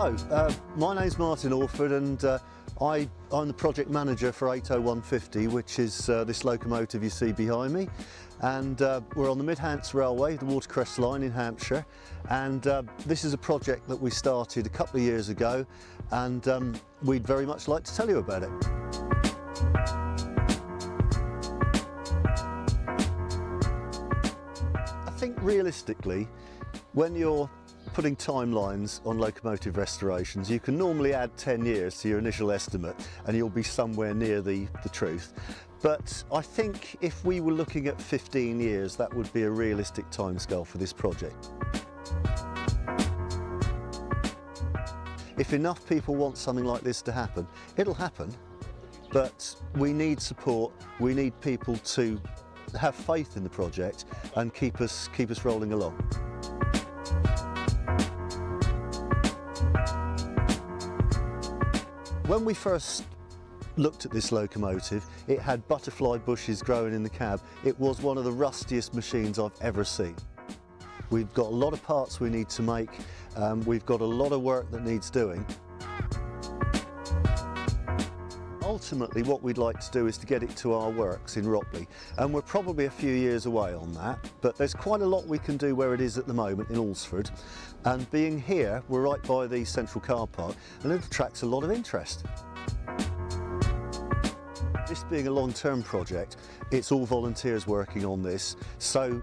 Hello, uh, my name's Martin Orford and uh, I, am the project manager for 80150 which is uh, this locomotive you see behind me and uh, we're on the Mid-Hants Railway, the Watercress line in Hampshire and uh, this is a project that we started a couple of years ago and um, we'd very much like to tell you about it. I think realistically when you're putting timelines on locomotive restorations, you can normally add 10 years to your initial estimate and you'll be somewhere near the, the truth. But I think if we were looking at 15 years, that would be a realistic timescale for this project. If enough people want something like this to happen, it'll happen, but we need support, we need people to have faith in the project and keep us, keep us rolling along. When we first looked at this locomotive, it had butterfly bushes growing in the cab. It was one of the rustiest machines I've ever seen. We've got a lot of parts we need to make. Um, we've got a lot of work that needs doing. Ultimately, what we'd like to do is to get it to our works in Ropley, and we're probably a few years away on that, but there's quite a lot we can do where it is at the moment in Alresford, and being here, we're right by the central car park, and it attracts a lot of interest. This being a long-term project, it's all volunteers working on this, so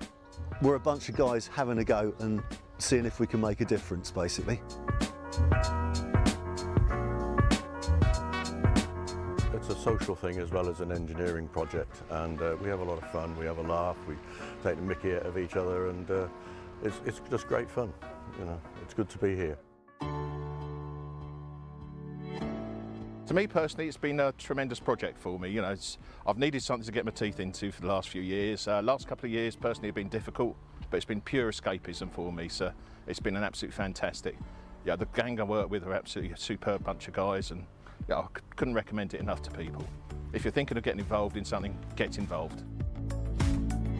we're a bunch of guys having a go and seeing if we can make a difference, basically. It's a social thing as well as an engineering project and uh, we have a lot of fun, we have a laugh, we take the mickey out of each other and uh, it's, it's just great fun, you know, it's good to be here. To me personally, it's been a tremendous project for me. You know, I've needed something to get my teeth into for the last few years. Uh, last couple of years, personally, have been difficult, but it's been pure escapism for me. So it's been an absolute fantastic. Yeah, the gang I work with are absolutely a superb bunch of guys, and yeah, I couldn't recommend it enough to people. If you're thinking of getting involved in something, get involved.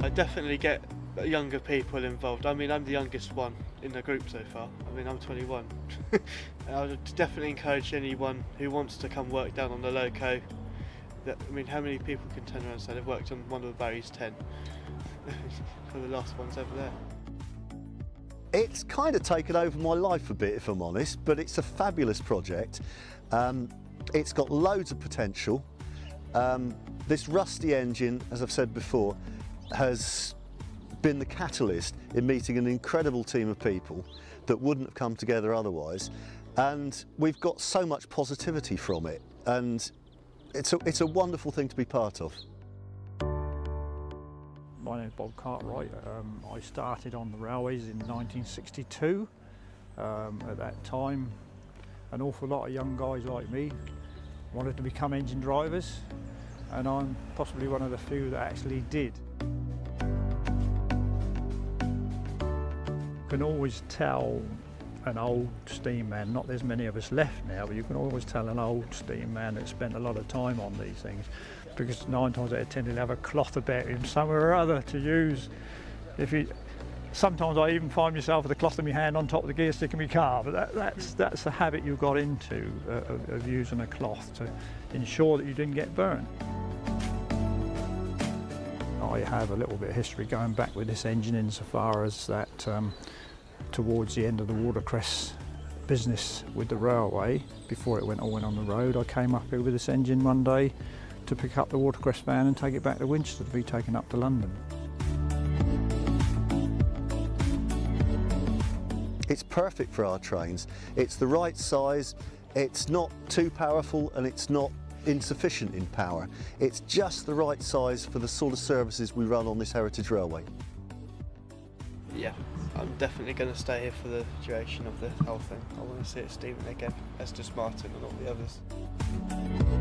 I definitely get younger people involved. I mean, I'm the youngest one in the group so far. I mean, I'm 21. I would definitely encourage anyone who wants to come work down on the loco. That, I mean, how many people can turn around and say they've worked on one of the Barry's 10 for the last ones over there? It's kind of taken over my life a bit, if I'm honest, but it's a fabulous project. Um, it's got loads of potential. Um, this rusty engine, as I've said before, has been the catalyst in meeting an incredible team of people that wouldn't have come together otherwise. And we've got so much positivity from it. And it's a, it's a wonderful thing to be part of. My name is Bob Cartwright. Um, I started on the railways in 1962. Um, at that time, an awful lot of young guys like me wanted to become engine drivers and I'm possibly one of the few that actually did. You can always tell an old steam man, not there's many of us left now, but you can always tell an old steam man that spent a lot of time on these things because nine times out of ten he'll have a cloth about him somewhere or other to use if he Sometimes I even find myself with a cloth in my hand on top of the gear stick in my car, but that, that's, that's the habit you got into uh, of, of using a cloth to ensure that you didn't get burnt. I have a little bit of history going back with this engine insofar as that um, towards the end of the watercress business with the railway, before it went all went on the road, I came up here with this engine one day to pick up the watercress van and take it back to Winchester to be taken up to London. It's perfect for our trains. It's the right size, it's not too powerful and it's not insufficient in power. It's just the right size for the sort of services we run on this Heritage Railway. Yeah, I'm definitely going to stay here for the duration of the whole thing. I want to see it Stephen again, Esther Martin and all the others.